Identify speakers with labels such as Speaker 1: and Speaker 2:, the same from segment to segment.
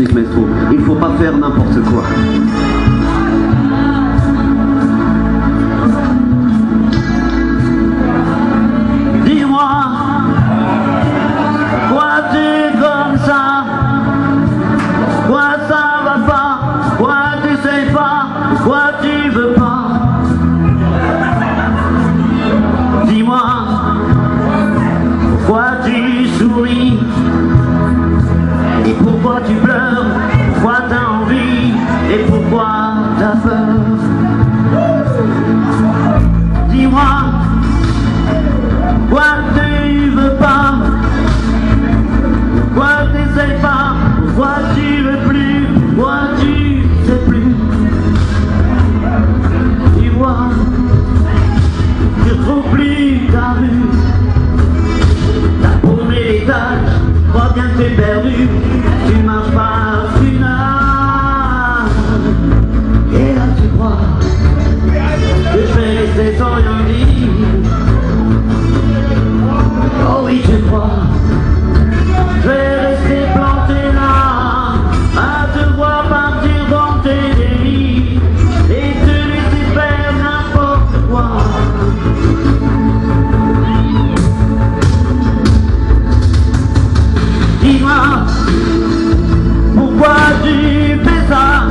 Speaker 1: Il faut pas faire n'importe quoi. Dis-moi, pourquoi tu comme ça? Pourquoi ça va pas? Pourquoi tu sais pas? Pourquoi tu pourquoi tu pleures Pourquoi t'as envie Et pourquoi t'as peur? Dis-moi, pourquoi tu veux pas Pourquoi t'essayes pas Pourquoi tu veux plus Pourquoi tu sais plus? Dis-moi Je trouve plus ta rue pourquoi tu fais ça?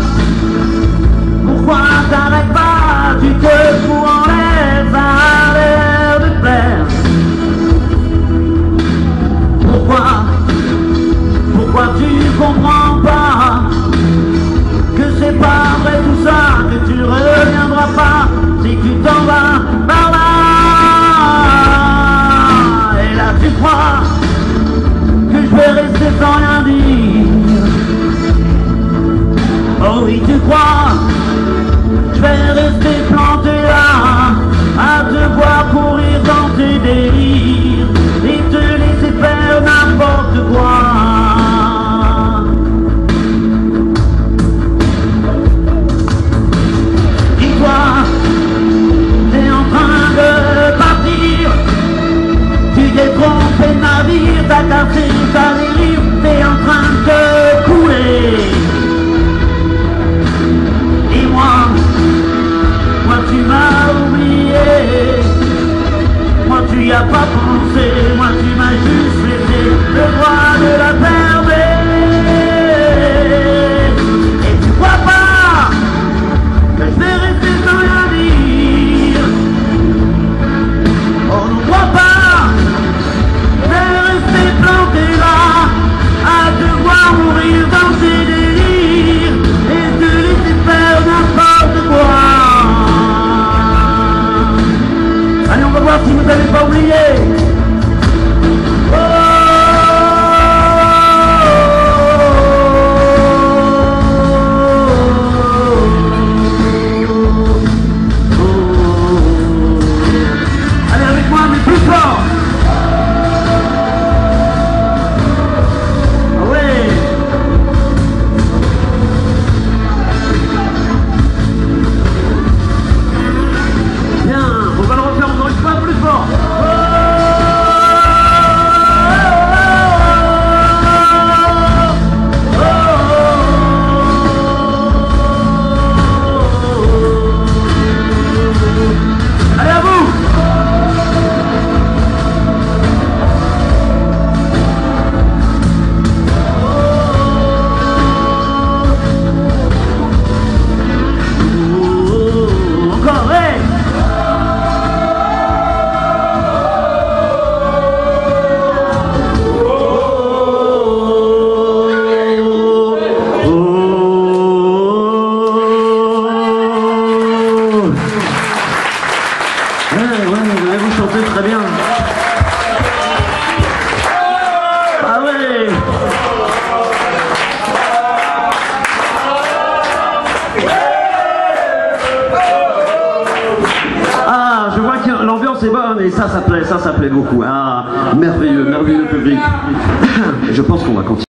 Speaker 1: Pourquoi t'arrêtes pas? Why? Moi tu m'as juste laissé le droit de la fermer Et tu crois pas que je vais rester sans rien dire? On ne croit pas Je vais rester planté là À devoir mourir dans tes délires Et te laisser faire n'importe quoi. Allez, on va voir si vous n'avez pas oublié. Je vois que l'ambiance est bonne et ça, ça plaît, ça, ça plaît beaucoup. Ah, merveilleux, merveilleux public. Je pense qu'on va continuer.